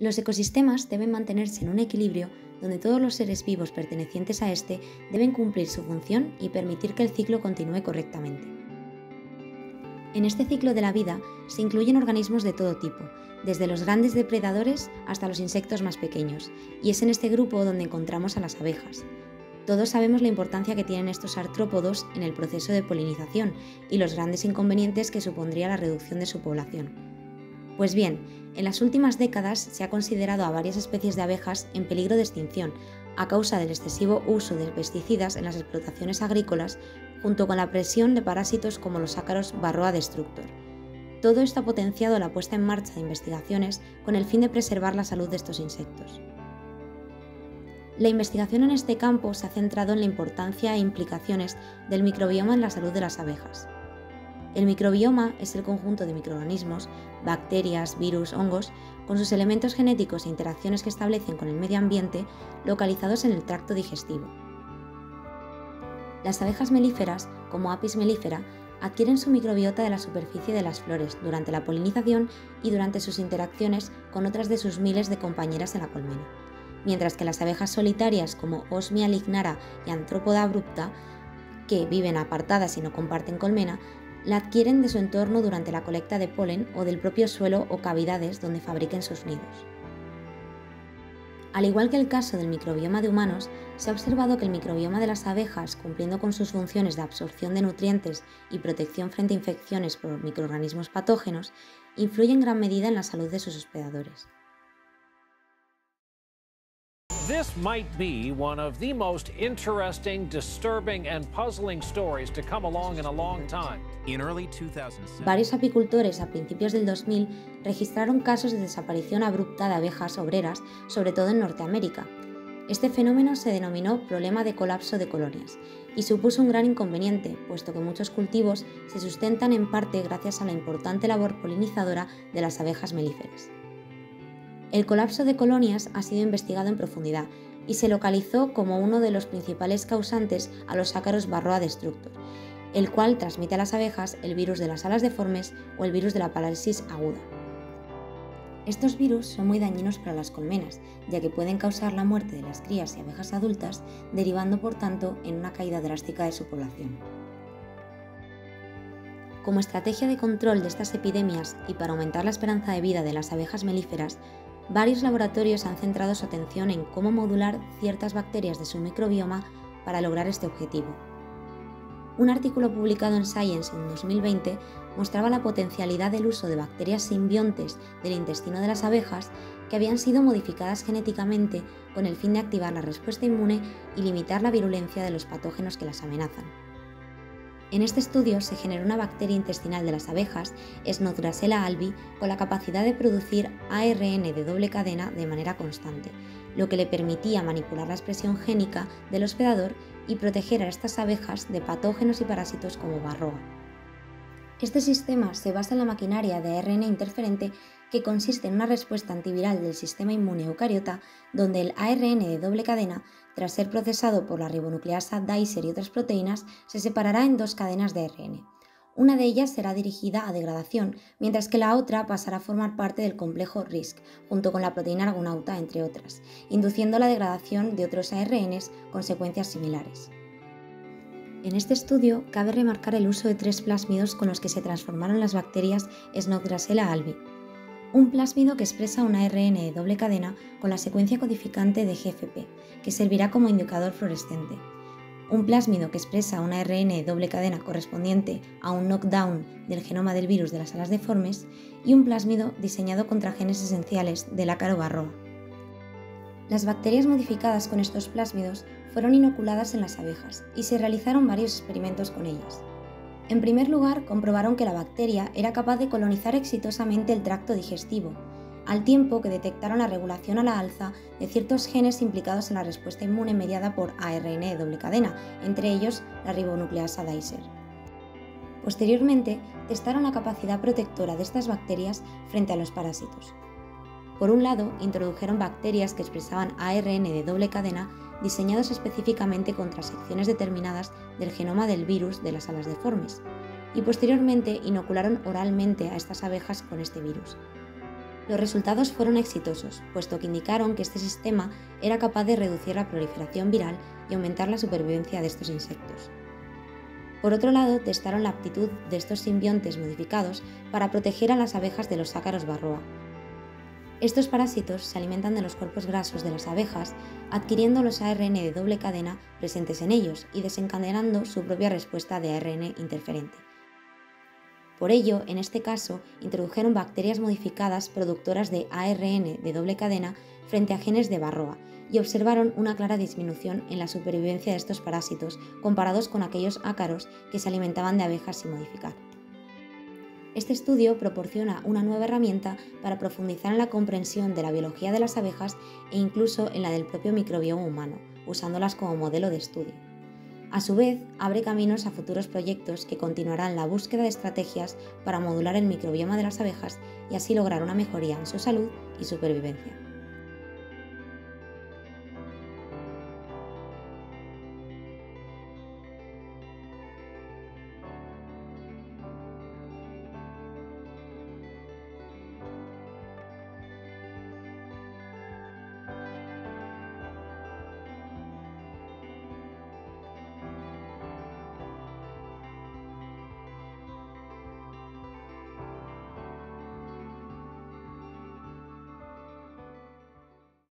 Los ecosistemas deben mantenerse en un equilibrio donde todos los seres vivos pertenecientes a este deben cumplir su función y permitir que el ciclo continúe correctamente. En este ciclo de la vida se incluyen organismos de todo tipo, desde los grandes depredadores hasta los insectos más pequeños, y es en este grupo donde encontramos a las abejas. Todos sabemos la importancia que tienen estos artrópodos en el proceso de polinización y los grandes inconvenientes que supondría la reducción de su población. Pues bien, en las últimas décadas se ha considerado a varias especies de abejas en peligro de extinción a causa del excesivo uso de pesticidas en las explotaciones agrícolas junto con la presión de parásitos como los ácaros Varroa destructor. Todo esto ha potenciado la puesta en marcha de investigaciones con el fin de preservar la salud de estos insectos. La investigación en este campo se ha centrado en la importancia e implicaciones del microbioma en la salud de las abejas. El microbioma es el conjunto de microorganismos, bacterias, virus, hongos, con sus elementos genéticos e interacciones que establecen con el medio ambiente localizados en el tracto digestivo. Las abejas melíferas, como Apis mellifera, adquieren su microbiota de la superficie de las flores durante la polinización y durante sus interacciones con otras de sus miles de compañeras en la colmena, mientras que las abejas solitarias como Osmia lignara y Anthropoda abrupta, que viven apartadas y no comparten colmena, la adquieren de su entorno durante la colecta de polen o del propio suelo o cavidades donde fabriquen sus nidos. Al igual que el caso del microbioma de humanos, se ha observado que el microbioma de las abejas, cumpliendo con sus funciones de absorción de nutrientes y protección frente a infecciones por microorganismos patógenos, influye en gran medida en la salud de sus hospedadores. This might be one of the most interesting, disturbing, and puzzling stories to come along in a long time. In early 2007, Varios apicultores a principios del 2000 registraron casos de desaparición abrupta de abejas obreras, sobre todo en Norteamérica. Este fenómeno se denominó problema de colapso de colonias y supuso un gran inconveniente, puesto que muchos cultivos se sustentan en parte gracias a la importante labor polinizadora de las abejas melíferas. El colapso de colonias ha sido investigado en profundidad y se localizó como uno de los principales causantes a los ácaros Varroa destructor, el cual transmite a las abejas el virus de las alas deformes o el virus de la parálisis aguda. Estos virus son muy dañinos para las colmenas, ya que pueden causar la muerte de las crías y abejas adultas, derivando por tanto en una caída drástica de su población. Como estrategia de control de estas epidemias y para aumentar la esperanza de vida de las abejas melíferas, varios laboratorios han centrado su atención en cómo modular ciertas bacterias de su microbioma para lograr este objetivo. Un artículo publicado en Science en 2020 mostraba la potencialidad del uso de bacterias simbiontes del intestino de las abejas que habían sido modificadas genéticamente con el fin de activar la respuesta inmune y limitar la virulencia de los patógenos que las amenazan. En este estudio se generó una bacteria intestinal de las abejas, Snodgrassella albi, con la capacidad de producir ARN de doble cadena de manera constante, lo que le permitía manipular la expresión génica del hospedador y proteger a estas abejas de patógenos y parásitos como Varroa. Este sistema se basa en la maquinaria de ARN interferente que consiste en una respuesta antiviral del sistema inmune eucariota, donde el ARN de doble cadena, tras ser procesado por la ribonucleasa Dicer y otras proteínas, se separará en dos cadenas de ARN. Una de ellas será dirigida a degradación, mientras que la otra pasará a formar parte del complejo RISC, junto con la proteína argonauta, entre otras, induciendo la degradación de otros ARNs con secuencias similares. En este estudio cabe remarcar el uso de tres plásmidos con los que se transformaron las bacterias Snodgrassella albi. Un plásmido que expresa una ARN de doble cadena con la secuencia codificante de GFP, que servirá como indicador fluorescente. Un plásmido que expresa una ARN de doble cadena correspondiente a un knockdown del genoma del virus de las alas deformes y un plásmido diseñado contra genes esenciales del ácaro Varroa. Las bacterias modificadas con estos plásmidos fueron inoculadas en las abejas y se realizaron varios experimentos con ellas. En primer lugar, comprobaron que la bacteria era capaz de colonizar exitosamente el tracto digestivo, al tiempo que detectaron la regulación a la alza de ciertos genes implicados en la respuesta inmune mediada por ARN de doble cadena, entre ellos la ribonucleasa Dicer. Posteriormente, testaron la capacidad protectora de estas bacterias frente a los parásitos. Por un lado, introdujeron bacterias que expresaban ARN de doble cadena diseñados específicamente contra secciones determinadas del genoma del virus de las alas deformes, y posteriormente inocularon oralmente a estas abejas con este virus. Los resultados fueron exitosos, puesto que indicaron que este sistema era capaz de reducir la proliferación viral y aumentar la supervivencia de estos insectos. Por otro lado, testaron la aptitud de estos simbiontes modificados para proteger a las abejas de los ácaros barroa. Estos parásitos se alimentan de los cuerpos grasos de las abejas, adquiriendo los ARN de doble cadena presentes en ellos y desencadenando su propia respuesta de ARN interferente. Por ello, en este caso, introdujeron bacterias modificadas productoras de ARN de doble cadena frente a genes de Varroa y observaron una clara disminución en la supervivencia de estos parásitos comparados con aquellos ácaros que se alimentaban de abejas sin modificar. Este estudio proporciona una nueva herramienta para profundizar en la comprensión de la biología de las abejas e incluso en la del propio microbioma humano, usándolas como modelo de estudio. A su vez, abre caminos a futuros proyectos que continuarán la búsqueda de estrategias para modular el microbioma de las abejas y así lograr una mejoría en su salud y supervivencia.